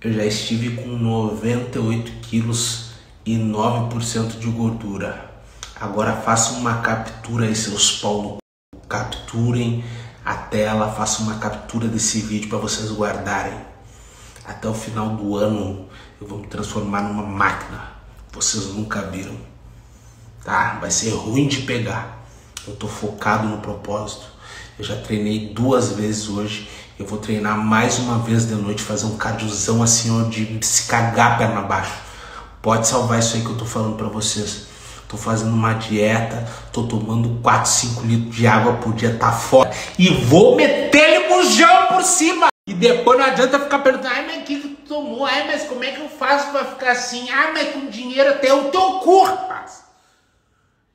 eu já estive com 98 quilos e 9% de gordura. Agora faça uma captura aí, seus pau Capturem a tela, faça uma captura desse vídeo para vocês guardarem. Até o final do ano eu vou me transformar numa máquina. Vocês nunca viram. Tá? Vai ser ruim de pegar. Eu tô focado no propósito. Eu já treinei duas vezes hoje eu vou treinar mais uma vez de noite, fazer um cardiozão assim, de se cagar a perna abaixo. Pode salvar isso aí que eu tô falando para vocês. Tô fazendo uma dieta, tô tomando 4, 5 litros de água por dia, tá fora. E vou meter bujão por cima. E depois não adianta ficar perguntando, ai, mas o que, tu tomou? Ai, mas como é que eu faço pra ficar assim? Ai, mas com dinheiro até o teu cu, rapaz.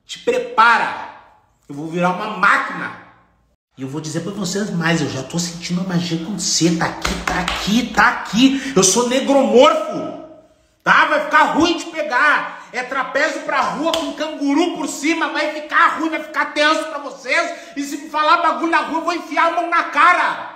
Te prepara. Eu vou virar uma máquina. E eu vou dizer para vocês mais, eu já tô sentindo a magia acontecer. Tá aqui, tá aqui, tá aqui. Eu sou negromorfo. Tá? Vai ficar ruim de pegar. É trapézio pra rua com canguru por cima. Vai ficar ruim, vai ficar tenso pra vocês. E se me falar bagulho na rua, eu vou enfiar a mão na cara.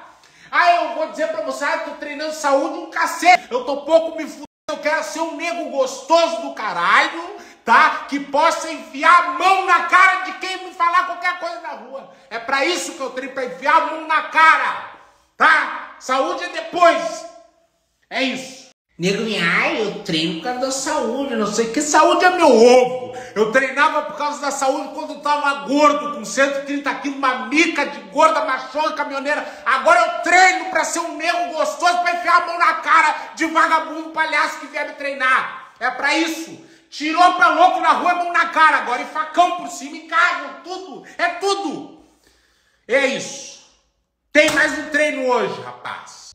Ah, eu vou dizer pra vocês, ah, tô treinando saúde um cacete. Eu tô pouco me fudendo. Eu quero ser um nego gostoso do caralho tá? Que possa enfiar a mão na cara de quem me falar qualquer coisa na rua. É para isso que eu treino, para enfiar a mão na cara, tá? Saúde é depois. É isso. Nego, ai, eu treino por causa da saúde, não sei que saúde é meu ovo. Eu treinava por causa da saúde quando eu tava gordo, com 130 quilos, uma mica de gorda, machona, caminhoneira. Agora eu treino para ser um nego gostoso, para enfiar a mão na cara de vagabundo palhaço que vier me treinar. É para isso. Tirou pra louco na rua, mão na cara agora, e facão por cima, e carro, tudo. É tudo. É isso. Tem mais um treino hoje, rapaz.